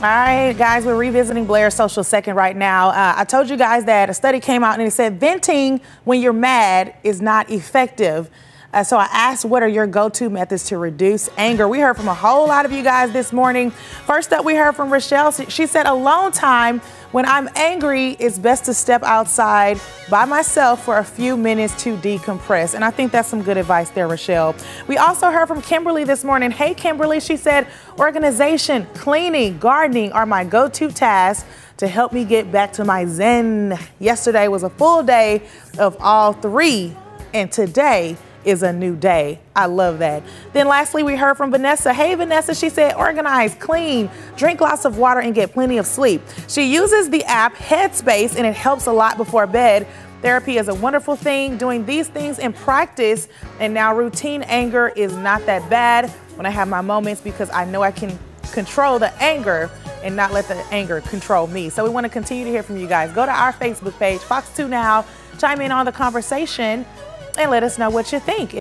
All right, guys, we're revisiting Blair's social second right now. Uh, I told you guys that a study came out and it said venting when you're mad is not effective. Uh, so I asked, what are your go-to methods to reduce anger? We heard from a whole lot of you guys this morning. First up, we heard from Rochelle. She said, alone time when I'm angry, it's best to step outside by myself for a few minutes to decompress. And I think that's some good advice there, Rochelle. We also heard from Kimberly this morning. Hey, Kimberly, she said, organization, cleaning, gardening are my go-to tasks to help me get back to my zen. Yesterday was a full day of all three, and today is a new day. I love that. Then lastly, we heard from Vanessa. Hey, Vanessa, she said, organize, clean, drink lots of water, and get plenty of sleep. She uses the app Headspace, and it helps a lot before bed. Therapy is a wonderful thing. Doing these things in practice and now routine anger is not that bad when I have my moments because I know I can control the anger and not let the anger control me. So we want to continue to hear from you guys. Go to our Facebook page, Fox 2 Now, chime in on the conversation and let us know what you think.